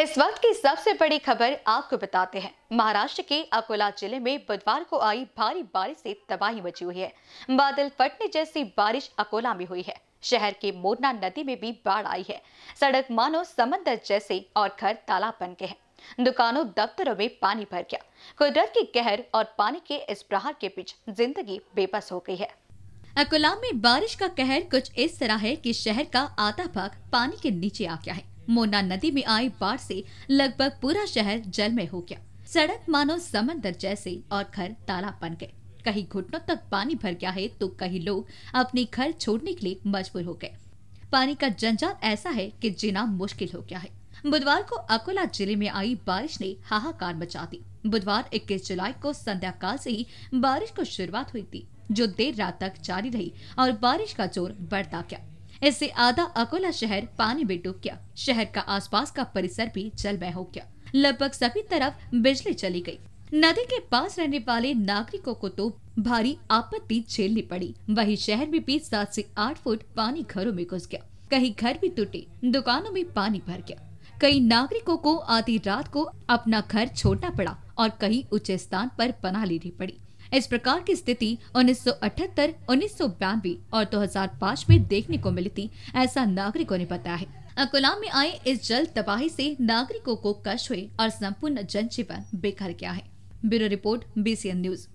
इस वक्त की सबसे बड़ी खबर आपको बताते हैं। महाराष्ट्र के अकोला ज़िले में बुधवार को आई भारी बारिश से तबाही मची हुई है। बादल फटने जैसी बारिश अकोला में हुई है। शहर के मोरना नदी में भी बाढ़ आई है। सड़क मानो समंदर जैसे और घर तालाब बन गए हैं। दुकानों, दफ्तरों में पानी भर गया। कुदरत की कहर और पानी के इस प्रहार के बीच ज़िंदगी बेबस हो गई है। अकोला में बारिश का कहर कुछ इस तरह है कि शहर का आधा भाग पानी के नीचे आ गया है। मोना नदी में आई बाढ़ से लगभग पूरा शहर जल में हो गया। सड़क मानो समंदर जैसे और घर तालाब बन गए। कहीं घुटनों तक पानी भर गया है तो कहीं लोग अपने घर छोड़ने के लिए मजबूर हो गए। पानी का जंजाल ऐसा है कि जीना मुश्किल हो गया है। बुधवार को अकोला ज़िले में आई बारिश ने हाहाकार मचा दी। बुधवार 21 जुलाई को संध्या काल से ही बारिश को शुरुआत हुई थी, जो देर रात तक जारी रही और बारिश का ज़ोर बढ़ता गया। इससे आधा अकोला शहर पानी में डूब गया। शहर का आसपास का परिसर भी जलमय हो गया। लगभग सभी तरफ़ बिजली चली गई। नदी के पास रहने वाले नागरिकों को तो भारी आपत्ति झेलनी पड़ी। वही शहर में भी सात से आठ फुट पानी घरों में घुस गया। कहीं घर भी टूटे, दुकानों में पानी भर गया। कई नागरिकों को आधी रात को अपना घर छोड़ना पड़ा और कई ऊँचे स्थान पर पनाह लेनी पड़ी। इस प्रकार की स्थिति 1978, 1992 और 2005 में देखने को मिली थी ऐसा नागरिकों ने बताया है। अकोला में आए इस जल तबाही से नागरिकों को कष्ट हुए और संपूर्ण जनजीवन बेघर गया है। Bureau report BCN news